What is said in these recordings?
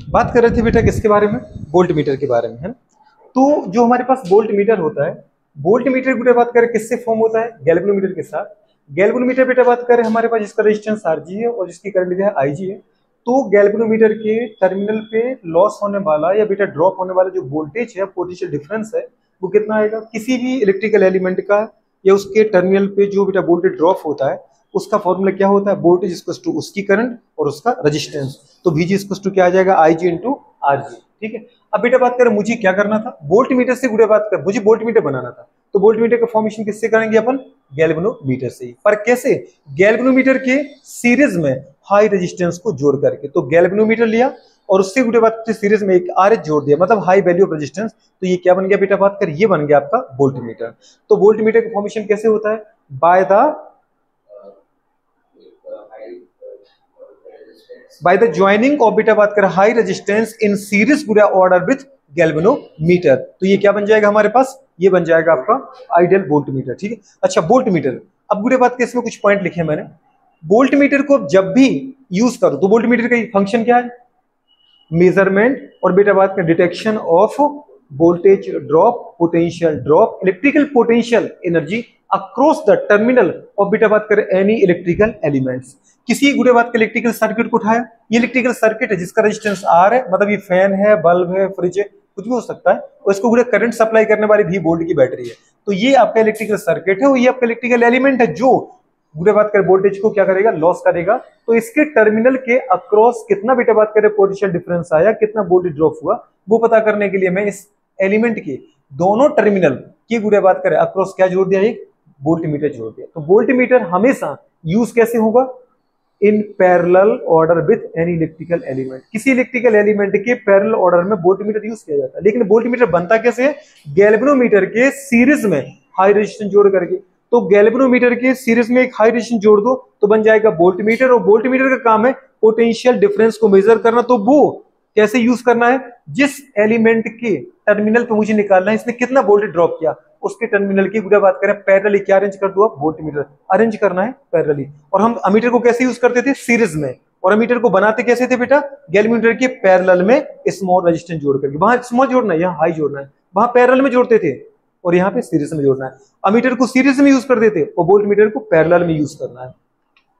बात कर रहे थे बेटा किसके बारे में? बोल्ट मीटर के बारे में, है तो जो हमारे पास वोल्ट मीटर होता है वोल्ट मीटर बेटा बात करें किससे फॉर्म होता है? गैल्वेनोमीटर के साथ। गैल्वेनोमीटर बेटा बात करें हमारे पास जिसका रेजिस्टेंस आरजी है और जिसकी करंट है आईजी है तो गैल्वेनोमीटर के टर्मिनल पे लॉस होने वाला या बेटा ड्रॉप होने वाला जो वोल्टेज है पोटेंशियल डिफरेंस है, वो कितना आएगा? किसी भी इलेक्ट्रिकल एलिमेंट का या उसके टर्मिनल पे जो बेटा वोल्टेज ड्रॉप होता है उसका फॉर्मूला क्या होता है? वोल्टेज इक्वस टू उसकी करंट और उसका रजिस्टेंस तो वीजी इक्वस टू क्या आ जाएगा? आई जी इंटू आर जी ठीक है? अब बेटा बात करें, मुझे क्या करना था? वोल्ट मीटर से गुड़े बात कर। मुझे वोल्ट मीटर बनाना था। तो वोल्ट मीटर का फॉर्मेशन किससे करेंगे अपन? गैल्वेनोमीटर से पर कैसे? गैल्वेनोमीटर के सीरीज़ में हाई रेजिस्टेंस को जोड़ करके। तो गैल्वेनोमीटर लिया और उससे गुटे बात सीरीज़ में एक आर जोड़ दिया। मतलब हाई वैल्यू ऑफ़ रेजिस्टेंस तो ये क्या बन गया बेटा बात कर? ये बन गया आपका वोल्ट मीटर तो वोल्ट मीटर का फॉर्मेशन कैसे होता है? By the the joining of बेटा बात कर हाई रेजिस्टेंस इन सीरीज़ गुड़ा ऑर्डर विथ गैल्वेनोमीटर तो ये क्या बन जाएगा हमारे पास? ये बन जाएगा आपका आइडियल वोल्ट मीटर ठीक है? अच्छा वोल्ट मीटर अब गुड़े बात के इसमें कुछ पॉइंट लिखे मैंने? वोल्ट मीटर को जब भी यूज़ करो तो वोल्ट मीटर का फ़ंक्शन क्या है? मेज़रमेंट और बेटा बात का detection of voltage drop potential drop electrical potential energy across the terminal और बेटा बात करें एनी इलेक्ट्रिकल एलिमेंट्स किसी गुड़े बात के इलेक्ट्रिकल सर्किट को उठाया। ये इलेक्ट्रिकल सर्किट है, जिसका रेजिस्टेंस आर है मतलब ये फ़ैन है बल्ब है फ्रिज है, कुछ भी हो सकता है, और इसको गुड़े करंट सप्लाई करने वाली भी वोल्ट की बैटरी है। तो ये आपका इलेक्ट्रिकल सर्किट है, और ये आपका इलेक्ट्रिकल एलिमेंट है, जो बुरे बात करें वोल्टेज को क्या करेगा? लॉस करेगा। तो इसके टर्मिनल के अक्रॉस कितना बेटा बात करें पोटेंशियल डिफरेंस आया, कितना वोल्टेज ड्रॉप हुआ, वो पता करने के लिए मैं इस एलिमेंट के दोनों टर्मिनल की बुरे बात करें अक्रॉस क्या जोड़ दिया? एक वोल्ट मीटर जोड़ दिया तो वोल्ट मीटर हमेशा यूज़ कैसे होगा? In parallel order with any electrical element. किसी इलेक्ट्रिकल एलिमेंट के पैरेलल ऑर्डर में वोल्ट मीटर यूज़ किया जाता है। लेकिन वोल्ट मीटर बनता कैसे है? गैल्वेनोमीटर के सीरीज़ में हाई रेजिस्टेंस जोड़ करके। तो गैल्वेनोमीटर के सीरीज़ में एक हाई रेजिस्टेंस जोड़ दो तो बन जाएगा वोल्ट मीटर और वोल्ट मीटर का काम है पोटेंशियल डिफरेंस को मेजर करना। तो वो कैसे यूज़ करना है? जिस एलिमेंट के टर्मिनल पे मुझे निकालना है इसने कितना वोल्टेज ड्रॉप किया? उसके टर्मिनल की बात करें पैरेलली क्या अरेंज कर दो आप? वोल्ट मीटर अरेंज करना है पैरेलली और हम अमीटर को कैसे यूज़ करते थे? सीरीज़ में। और अमीटर को बनाते कैसे थे बेटा? गैलमीटर के पैरेलल में स्मॉल रेजिस्टेंस जोड़ करके। वहाँ स्मॉल जोड़ना है, यहाँ हाई जोड़ना है। वहाँ पैरेलल में जोड़ते थे। और यहाँ पे सीरीज़ में जोड़ना है। अमीटर को सीरीज़ में यूज़ करते थे और वोल्ट मीटर को पैरल में यूज़ करना है।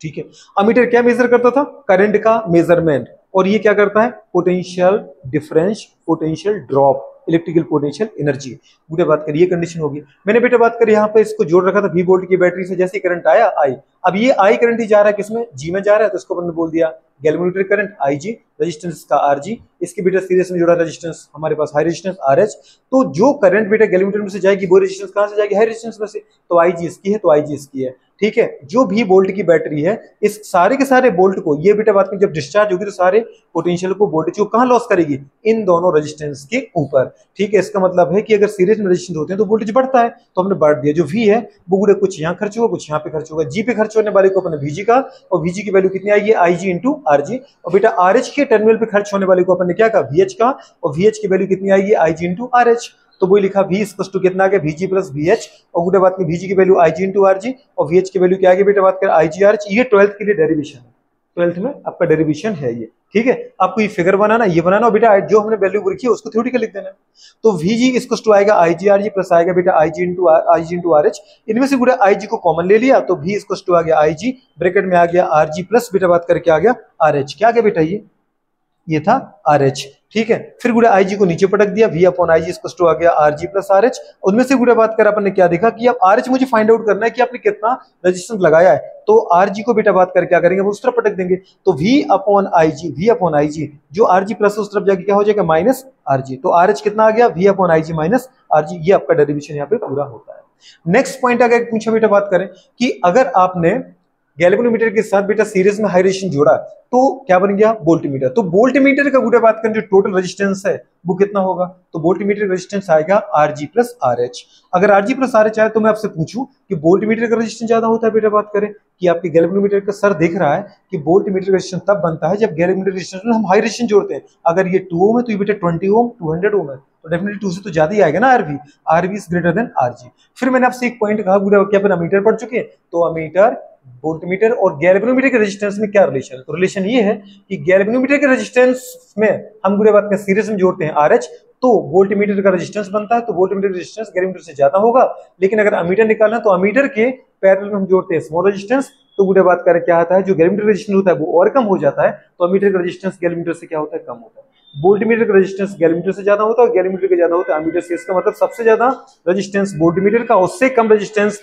ठीक है? अमीटर क्या मेजर करता था? करंट का मेज़रमेंट और ये क्या करता है? Potential difference potential drop electrical potential energy बेटा बात करिए कंडीशन होगी। मैंने बेटा बात करी, यहाँ पे इसको जोड़ रखा था वी वोल्ट की बैटरी से, जैसे करंट आया आई अब ये आई करंट ही जा रहा है किसमें? जी में जा रहा है तो इसको मैंने बोल दिया galvanometer current I G resistance का आर जी इसके बेटा सीरीज़ में जुड़ा रेजिस्टेंस हमारे पास हाई रजिस्टेंस आर एच तो जो करंट बेटा गैल्वेनोमीटर में से जाएगी, वो रजिस्टेंस कहाँ से जाएगी? हाई रेजिस्टेंस में से। तो आई जी इसकी है तो आई जी इसकी है। ठीक है, जो भी बोल्ट की बैटरी है, इस सारे के सारे बोल्ट को, ये बेटा बात में जब डिस्चार्ज होगी तो सारे पोटेंशियल को वोल्टेज को कहाँ लॉस करेगी? इन दोनों रेजिस्टेंस के ऊपर। ठीक है, इसका मतलब है कि अगर सीरीज़ में रेजिस्टेंस होते हैं तो वोल्टेज बढ़ता है। तो हमने बढ़ दिया जो वी है, वो पूरे कुछ यहाँ खर्च होगा कुछ यहाँ पे खर्च होगा जी पे खर्च होने वाले को अपने वीजी का, और वीजी की वैल्यू कितनी आएगी? I G into R G और बेटा आर एच के टर्मिनल पे खर्च होने वाले को अपने क्या कहा? वी एच का और वी एच की वैल्यू कितनी आएगी? I G into R H तो वही लिखा वी स्पस टू कितना आ गया? वीजी प्लस वी एच और गुटे बात में वीजी की value I G into R G और वी एच की वैल्यू क्या बेटा? बात कर आई जी आर ये ट्वेल्थ के लिए डेरिवेशन है। ट्वेल्थ में आपका डेरिवेशन है ये। ठीक है? आपको ये फिगर बनाना, ये बनाना और बेटा जो हमने वैल्यू रखी है, उसको थ्योरेटिकल लिख देना। तो वी जी इसको टू आएगा आई जी आर जी प्लस आएगा बेटा I G into I G into R H इनमें से पूरा आई जी को कॉमन ले लिया तो वी इसको टू आ गया आई जी ब्रैकेट में आ गया आर जी प्लस बेटा बात करके आ गया? आर एच क्या गया बेटा ये? ये था आर एच ठीक है? फिर गुड़ा आई जी को नीचे पटक दिया V upon I G to आ गया R G plus R H उनमें से गुड़ा बात कर, अपन ने क्या देखा कि अब आर एच मुझे फाइंड आउट करना है कि आपने कितना रेजिस्टेंस लगाया है। तो आर जी को बेटा बात कर क्या करेंगे? उस तरफ़ पटक देंगे। तो V upon I G V upon I G जो आर जी प्लस उस तरफ़ जाके क्या हो जाएगा? माइनस आर जी तो आर एच कितना आ गया? V upon I G minus R G ये आपका डेरिवेशन यहाँ पे पूरा होता है। नेक्स्ट पॉइंट अगर पूछा बेटा बात करें कि अगर आपने गैल्वेनोमीटर के साथ बेटा सीरीज़ में हाई रेजिस्टेंस जोड़ा। तो क्या बन गया? वोल्ट मीटर तो वोल्ट मीटर का गुटे बात करें जो टोटल रेजिस्टेंस है, वो कितना होगा? तो वोल्ट मीटर रेजिस्टेंस आएगा R G plus R H अगर R G plus R H आए तो मैं आपसे पूछूँ कि वोल्ट मीटर का रेजिस्टेंस ज़्यादा होता है बेटा बात करें? कि आपके गैल्वेनोमीटर का सर देख रहा है कि वोल्ट मीटर रेजिस्टेंस तब बनता है जब गैल्वेनोमीटर रेजिस्टेंस में हम हाई रेजिस्टेंस जोड़ते हैं। अगर ये टू ओम है तो ये बेटा twenty ohm two hundred ohm है। तो डेफिनेटली टू से तो ज़्यादा ही आएगा ना RV RV is greater than RG फिर मैंने आपसे एक पॉइंट कहा पूरा क्या अपन अमीटर पढ़ चुके हैं? तो अमीटर वोल्टमीटर और गैल्वेनोमीटर के रेजिस्टेंस में क्या रिलेशन है? तो रिलेशन ये है कि गैल्वेनोमीटर के रेजिस्टेंस में हम पूरे बात का सीरीज़ में जोड़ते हैं आर तो वोल्टमीटर का रेजिस्टेंस बनता है तो वोल्टमीटर रेजिस्टेंस गैल्वेनोमीटर से ज़्यादा होगा। लेकिन अगर अमीटर निकालना है तो अमीटर के पैरेलल में हम जोड़ते हैं स्मॉल रेजिस्टेंस तो बुरे बात करें क्या आता है? जो गैल्वेनोमीटर रेजिस्टेंस होता है, वो और कम हो जाता है तो अमीटर का रेजिस्टेंस गैल्वेनोमीटर से क्या होता है? कम होता है। वोल्टमीटर का रेजिस्टेंस गैल्वेनोमीटर से ज़्यादा होता है और गैल्वेनोमीटर का ज़्यादा होता है। अमीटर से इसका मतलब सबसे ज़्यादा रेजिस्टेंस वोल्टमीटर का, उससे कम रेजिस्टेंस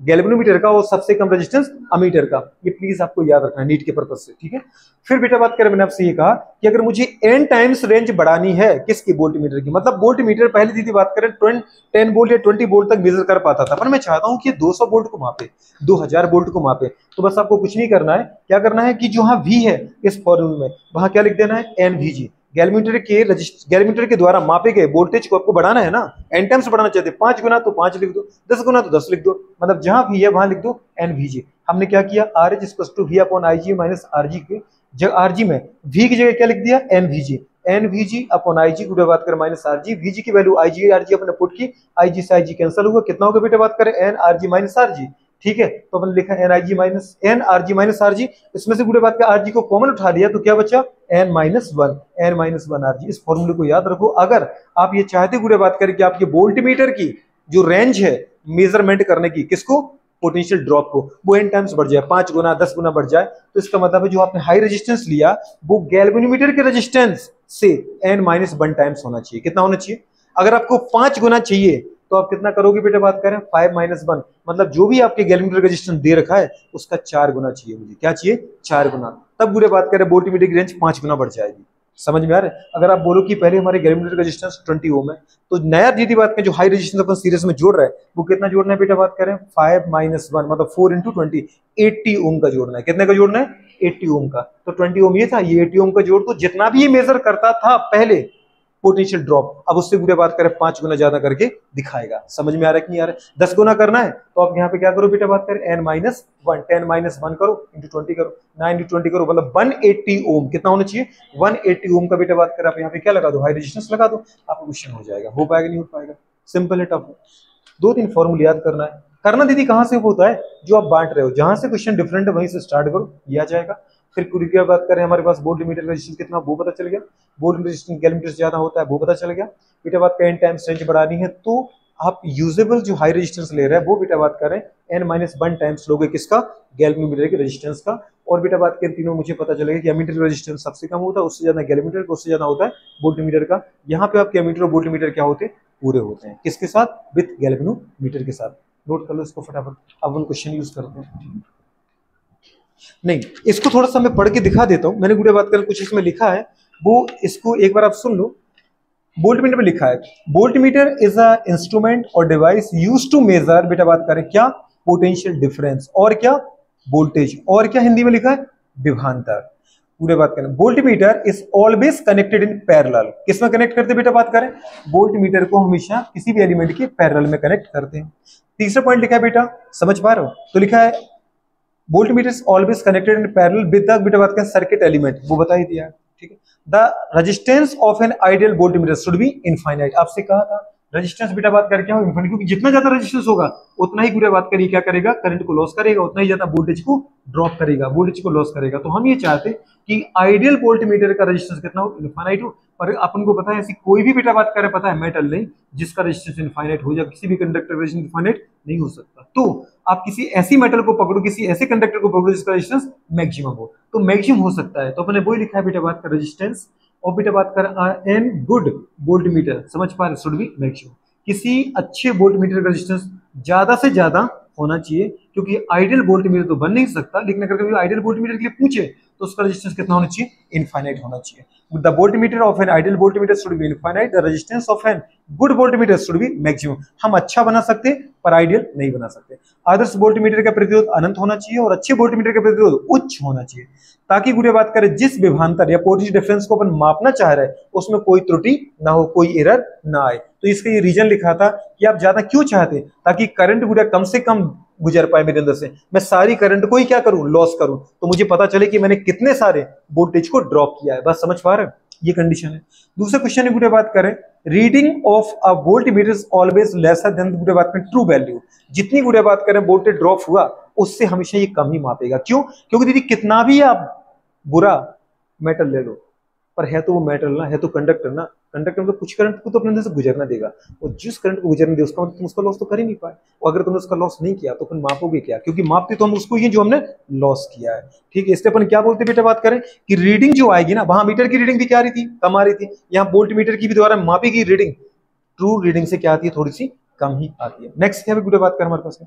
गैल्वेनोमीटर का और सबसे कम रेजिस्टेंस अमीटर का। ये प्लीज़ आपको याद रखना है नीट के पर्पज से, ठीक है? फिर बेटा बात करें मैंने आपसे ये कहा कि अगर मुझे एन टाइम्स रेंज बढ़ानी है, किसकी वोल्टमीटर की? मतलब वोल्टमीटर पहले दीदी बात करें ट्वेंट टेन बोल्ट या ट्वेंटी बोल्ट तक मेजर कर पाता था। पर मैं चाहता हूँ कि दो वोल्ट को मापे, दो वोल्ट को मापे। तो बस आपको कुछ नहीं करना है। क्या करना है कि जो हाँ वी है इस फॉर्मूले में, वहाँ क्या लिख देना है? एन वी जी गैलमीटर के गैलमीटर के द्वारा मापे गए वोल्टेज को आपको बढ़ाना है ना? एन टाइम्स बढ़ाना चाहते पाँच गुना तो पाँच लिख दो, दस गुना तो दस लिख दो। मतलब जहाँ भी है, वहाँ लिख दो एन वी जी हमने क्या किया? आर एच स्पष्ट to V upon I G minus R G के जब आर जी में वी की जगह क्या लिख दिया? N V G N V G upon I G गुड़े बात करें minus R G V G की value I ji R G अपने पुट की आई जी से आई जी कैंसिल हुआ। कितना होगा बेटा बात करें? N R G minus R G ठीक है? तो अपन लिखा N I G minus N R G minus R G इसमें से पूरे बात का आर जी को कॉमन उठा लिया तो क्या बचा? N minus one N minus one R G इस फॉर्मूले को याद रखो। अगर आप ये चाहते पूरे बात करें कि आपके वोल्ट मीटर की जो रेंज है मेज़रमेंट करने की, किसको? पोटेंशियल ड्रॉप को। वो एन टाइम्स बढ़ जाए, पाँच गुना, दस गुना बढ़ जाए तो इसका मतलब है जो आपने हाई रेजिस्टेंस लिया, वो गैल्वेनोमीटर के रेजिस्टेंस से एन माइनस वन टाइम्स होना चाहिए। कितना होना चाहिए? अगर आपको पाँच गुना चाहिए तो आप कितना करोगे बेटा बात करें? फाइव माइनस वन मतलब जो भी आपके गैलीमीटर रजिस्टेंस दे रखा है, उसका चार गुना चाहिए मुझे। क्या चाहिए? चार गुना। तब बुरे बात करें बोटीमीटर की रेंज पाँच गुना बढ़ जाएगी। समझ में आ रहा है? अगर आप बोलो कि पहले हमारे गैलीमीटर रजिस्टेंस ट्वेंटी ओम है तो नया दीदी बात करें, जो हाई रजिस्टेंस अपन सीरीज़ में जोड़ रहा है, वो कितना जोड़ना है बेटा बात करें? फाइव माइनस वन मतलब four into twenty eighty ohm का जोड़ना है। कितने का जोड़ना है? एट्टी ओम का। तो ट्वेंटी ओम ये था, ये एट्टी ओम का जोड़ तो जितना भी ये मेजर करता था पहले पोटेंशियल ड्रॉप अब उससे बुरे बात करें, पाँच गुना ज़्यादा करके दिखाएगा। समझ में आ रहा है कि नहीं आ रहा है? दस गुना करना है तो आप यहाँ पे क्या करो बेटा बात करें? N minus one ten minus one करो इंटू ट्वेंटी करो। नाइन इंटू ट्वेंटी करो मतलब वन एट्टी ओम कितना होना चाहिए? वन एट्टी ओम का बेटा बात करें, आप यहाँ पे क्या लगा दो? हाई रेजिस्टेंस लगा दो। आपको क्वेश्चन हो जाएगा। हो पाएगा, नहीं हो पाएगा? सिंपल है टफ दो तीन फॉर्मूले याद करना है। करना दीदी कहाँ से होता है? जो आप बांट रहे हो। जहाँ से क्वेश्चन डिफरेंट है, वहीं से स्टार्ट करो। आ जाएगा। फिर कुरी की बात करें, हमारे पास बोल्ट मीटर रजिस्टेंस कितना, वो पता चल गया। बोल्ट रजिस्टेंस गैलमीटर ज़्यादा होता है, वो पता चल गया। बेटा बात करें टाइम रेंज बढ़ानी है तो आप यूजेबल जो हाई रेजिस्टेंस ले रहे हैं, वो बेटा बात करें एन माइनस वन टाइम्स लोगे किसका? गैलमीटर के रेजिस्टेंस का। और बेटा बात करें, तीनों मुझे पता चलेगा कि एमीटर रेजिस्टेंस सबसे कम होता है, उससे ज़्यादा गैलमीटर का, उससे ज़्यादा होता है वोल्टमीटर का। यहाँ पे आपके एमीटर और वोल्टमीटर क्या होते हैं? पूरे होते हैं। किसके साथ? विथ गैल्वेनोमीटर के साथ। नोट कर लो इसको फटाफट। अब हम क्वेश्चन यूज़ करते हैं। नहीं, इसको थोड़ा सा मैं पढ़ के दिखा देता हूँ। मैंने गुड़े बात कर कुछ इसमें लिखा है। वो इसको एक बार आप सुन लो। बोल्ट मीटर में लिखा है। Bolt metre is a instrument और डिवाइस यूज़ टू मेजर बेटा बात करें, क्या? पोटेंशियल डिफरेंस और क्या? वोल्टेज और क्या हिंदी में लिखा है? विभांतर। पूरे बात करें। Voltmeter is always connected in parallel किसमें कनेक्ट करते बेटा बात करें? बोल्ट मीटर को हमेशा किसी भी एलिमेंट के पैरेलल में कनेक्ट करते हैं। तीसरा पॉइंट लिखा है, बेटा। समझ पा रहे हो? तो लिखा है voltmeter is always connected in parallel with बात सर्किट एलिमेंट। वो बता ही दिया। ठीक है? The resistance of an ideal voltmeter should be infinite. आपसे कहा था रेजिस्टेंस बेटा बात करके हो इन्फिनिट क्योंकि जितना ज़्यादा रेजिस्टेंस होगा, उतना ही पूरे बात करिए क्या करेगा? करंट को लॉस करेगा, उतना ही ज़्यादा वोल्टेज को ड्रॉप करेगा। वोल्टेज को लॉस करेगा। तो हम ये चाहते कि आइडियल वोल्ट मीटर का रेजिस्टेंस कितना हो? इनफाइनाइट हो। पर अपन को पता है, ऐसी कोई भी बेटा बात करें, पता है मेटल नहीं, जिसका रेजिस्टेंस इनफाइनाइट हो जाए किसी भी कंडक्टर रेजिस्टेंस इनफाइनाइट नहीं हो सकता। तो आप किसी ऐसी मेटल को पकड़ो, किसी ऐसे कंडक्टर को पकड़ो, जिसका रेजिस्टेंस मैक्सिमम हो। तो मैक्सिमम हो सकता है। तो अपने वही लिखा है बेटा बात कर रेजिस्टेंस और बेटा बात कर एन गुड बोल्ट मीटर समझ पा रहे शुड बी मैक्सिमम किसी अच्छे बोल्ट मीटर का रेजिस्टेंस ज़्यादा से ज़्यादा होना चाहिए क्योंकि आइडियल वोल्ट मीटर तो बन नहीं सकता, लेकिन अगर कभी आइडियल वोल्ट मीटर के लिए पूछे तो उसका रेजिस्टेंस कितना होना चाहिए? इनफाइनाइट होना चाहिए। The voltmeter of an ideal voltmeter should be infinite, the resistance of an good voltmeter should be maximum. हम अच्छा बना सकते, पर आइडियल नहीं बना सकते। आदर्श वोल्टमीटर का प्रतिरोध अनंत होना चाहिए और अच्छे वोल्टमीटर का प्रतिरोध उच्च होना चाहिए। ताकि गुड़े बात करें, जिस विभांतर या पोटेंशियल डिफरेंस को अपन मापना चाह रहे हैं, उसमें कोई त्रुटि ना हो, कोई एरर ना आए। तो इसका ये रीजन लिखा था कि आप ज़्यादा क्यों चाहते ताकि करंट गुड़ा कम से कम गुजर पाए मेरे अंदर से। मैं सारी करंट को ही क्या करूँ? लॉस करूँ? तो मुझे पता चले कि मैंने कितने सारे वोल्टेज को ड्रॉप किया है। बस समझ पा रहे ये कंडीशन है। दूसरे क्वेश्चन की बात करें। Reading of a volt meter is always lesser than गुड़े बात में ट्रू वैल्यू जितनी गुड़े बात करें वोल्टेज ड्रॉप हुआ, उससे हमेशा ये कम ही मापेगा। क्यों? क्योंकि दीदी, कितना भी आप बुरा मेटल ले लो, पर है तो वो मेटल ना, है तो कंडक्टर ना। कंडक्टर मतलब कुछ करंट को तो अपने अंदर से गुजरना देगा। और जिस करंट को गुजरने दे, उसका मतलब तुम उसका लॉस तो कर ही नहीं पाए। और अगर तुमने उसका लॉस नहीं किया तो फिर मापोगे क्या? क्योंकि मापते तो हम उसको ही जो हमने लॉस किया है। ठीक है, इससे अपन क्या बोलते बेटा बात करें? कि रीडिंग जो आएगी ना, वहाँ मीटर की रीडिंग भी क्या रही थी? कम आ रही थी। यहाँ बोल्ट मीटर की भी द्वारा मापी गई रीडिंग ट्रू रीडिंग से क्या आती है? थोड़ी सी कम ही आती है। नेक्स्ट क्या गुड बात करें हमारे पास।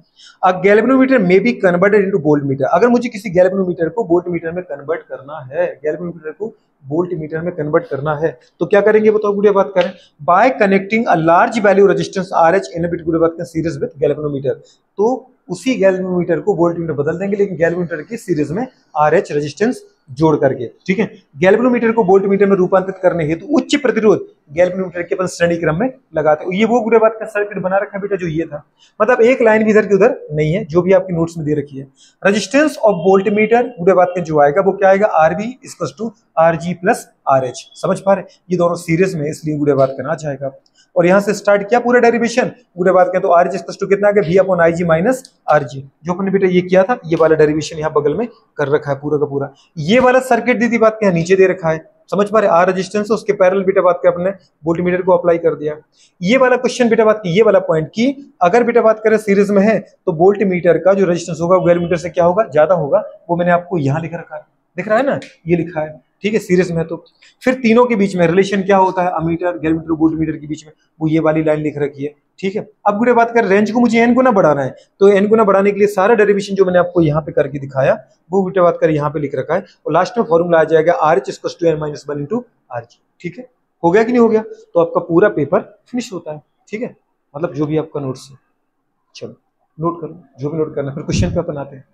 A galvanometer may be converted into volt meter अगर मुझे किसी गैल्वेनोमीटर को वोल्ट मीटर में कन्वर्ट करना है गैल्वेनोमीटर को वोल्ट मीटर में कन्वर्ट करना है तो क्या करेंगे बताओ गुड़िया बात करें? By connecting a large value resistance R H bit गुड़िया बात करें सीरीज़ विद गैल्वेनोमीटर तो उसी गैल्वेनोमीटर को वोल्ट मीटर बदल देंगे, लेकिन गैल्वेनोमीटर की सीरीज़ में आर एच रेजिस्टेंस जोड़ करके, ठीक है? गैल्वेनोमीटर को वोल्ट मीटर में रूपांतरित करने हेतु उच्च प्रतिरोध गैल्वेनोमीटर के अपन श्रेणी क्रम में लगाते ये वो बुरे बात का सर्किट बना रखा बेटा, जो ये था। मतलब एक लाइन भी इधर की उधर नहीं है, जो भी आपके नोट्स में दे रखी है। रजिस्टेंस ऑफ़ वोल्ट मीटर गुड़े बात का जो आएगा, वो क्या आएगा? R B to R G plus R H समझ पा रहे? ये दोनों सीरीज़ में इसलिए गुड़े बात करना चाहेगा। और यहाँ से स्टार्ट किया पूरा डेरिवेशन पूरे बात करें तो आर एच टू कितना V upon I G minus R G जो अपने बेटा ये किया था, ये वाला डेरिवेशन यहाँ बगल में कर रखा है पूरा का पूरा। ये वाला सर्किट दीदी बात क्या नीचे दे रखा है। समझ पा रहे? आर रेजिस्टेंस उसके पैरल बेटा बात के अपने। वोल्टमीटर को अप्लाई कर दिया। ये वाला क्वेश्चन बेटा बात की ये वाला पॉइंट की अगर बेटा बात करें सीरीज़ में है तो वोल्ट मीटर का जो रेजिस्टेंस होगा वो मीटर से क्या होगा? ज़्यादा होगा। वो मैंने आपको यहाँ लिख रखा है। दिख रहा है ना? ये लिखा है। ठीक है सीरीज़ में तो। फिर तीनों के बीच में रिलेशन क्या होता है? अमीटर गैलमीटर वोल्ट मीटर के बीच में वो ये वाली लाइन लिख रखी है, ठीक है? अब गुड़े बात कर रेंज को मुझे एन गुना बढ़ाना है तो एन को ना बढ़ाने के लिए सारा डेरिवेशन जो मैंने आपको यहाँ पे करके दिखाया, वो गुटे बात कर यहाँ पे लिख रखा है, और लास्ट में फॉर्मूला आ जाएगा R H स्कस to N minus one into R G ठीक है? हो गया कि नहीं हो गया? तो आपका पूरा पेपर फिनिश होता है, ठीक है? मतलब जो भी आपका नोट्स है, चलो नोट करो, जो भी नोट करना फिर क्वेश्चन पे अपन आते हैं।